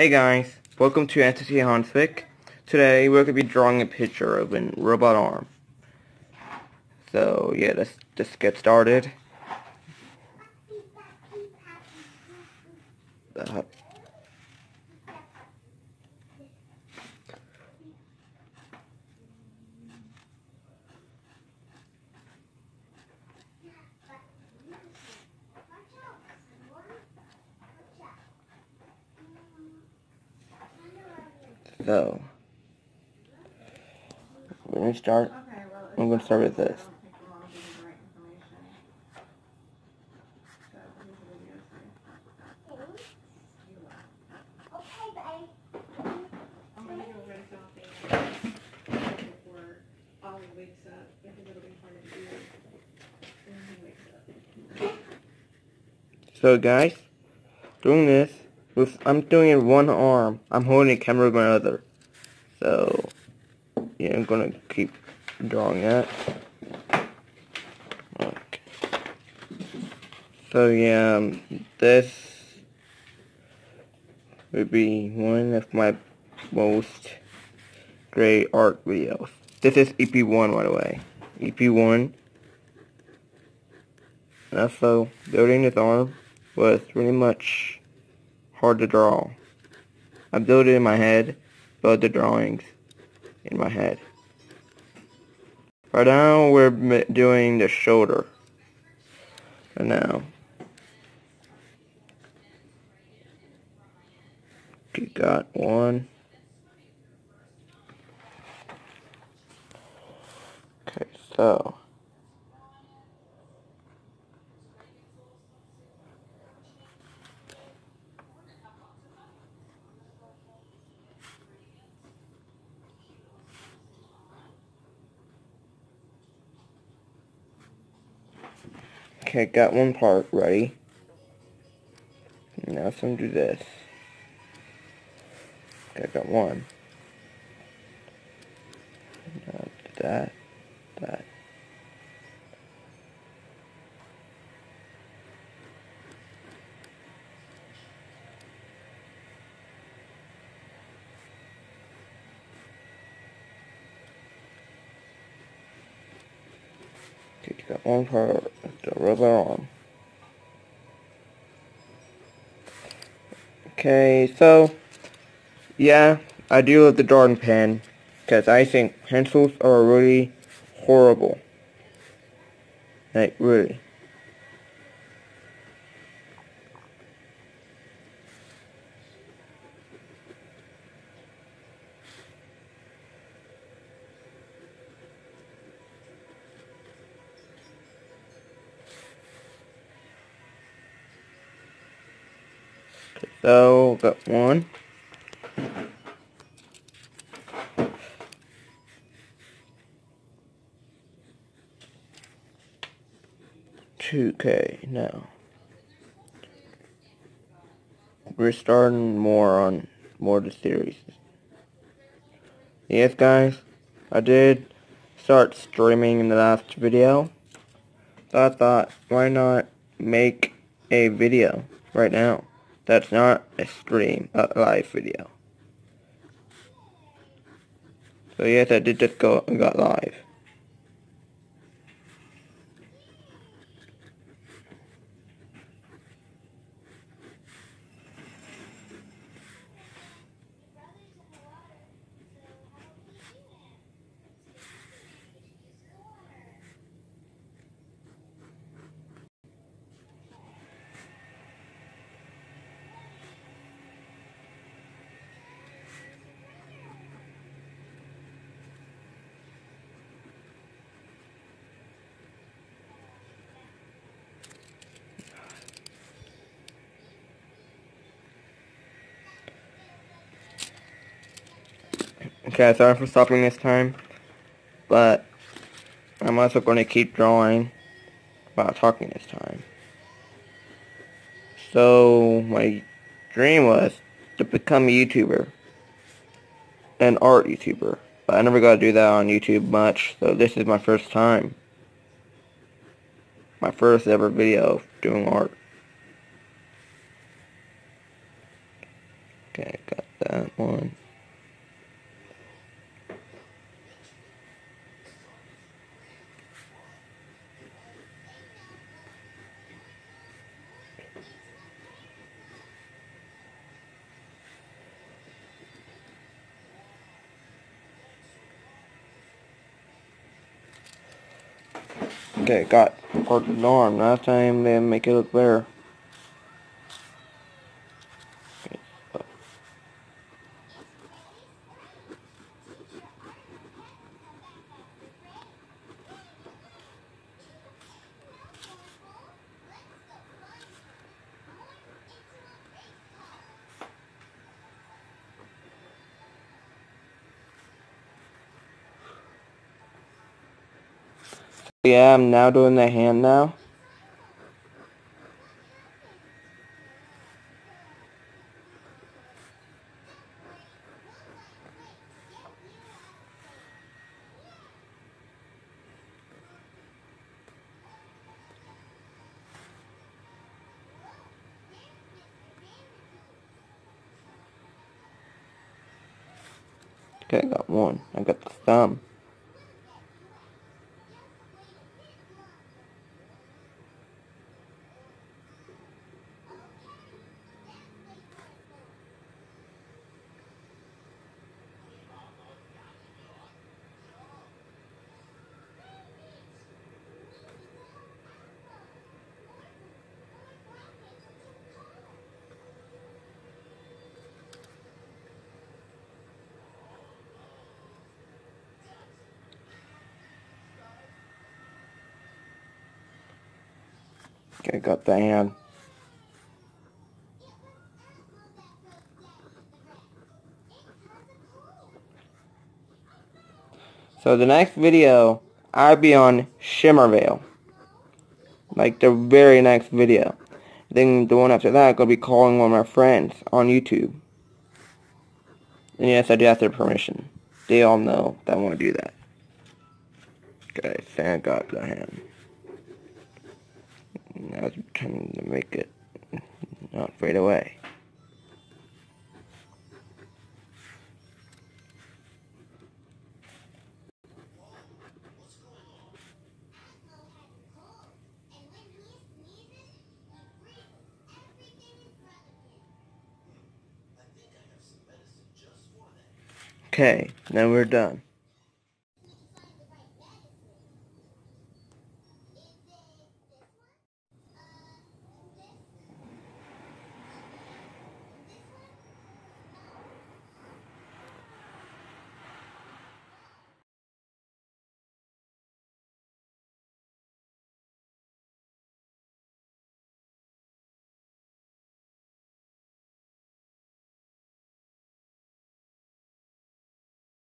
Hey guys, welcome to Entity Honsvick. Today we're going to be drawing a picture of a robot arm. So yeah, let's just get started. Uh, So, going to start. I'm going to start with this. So guys, doing this with I'm doing it one arm. I'm holding a camera with my other. So yeah, I'm gonna keep drawing that. Okay. So yeah, um, this would be one of my most great art videos. This is EP1 by the way. EP1. And also, building this arm was pretty much hard to draw. I built it in my head, built the drawings in my head. Right now we're doing the shoulder. And now. We got one. Okay, so. Okay, got one part ready. Now let's undo this. Okay, got one. Now that, that. Okay, got one part the rubber on. Okay, so, yeah, I do love the drawing pen, because I think pencils are really horrible. Like, really. So, got one. Two K now. We're starting more on more of the series. Yes guys, I did start streaming in the last video. So I thought, why not make a video right now? That's not a stream, a live video. So yes, I did just go got live. Okay, sorry for stopping this time, but I'm also going to keep drawing while talking this time. So, my dream was to become a YouTuber, an art YouTuber, but I never got to do that on YouTube much, so this is my first time. My first ever video doing art. Okay, Okay, got Gordon's arm. Last time they make it look better. Yeah, I'm now doing the hand now. Okay, I got one. I got the thumb. Okay, got the hand. So the next video, I'll be on Shimmer Shimmervale. Like the very next video. Then the one after that, I'm going to be calling one of my friends on YouTube. And yes, I do have their permission. They all know that I want to do that. Okay, thank God the hand. I was trying to make it not fade away. Okay, now we're done.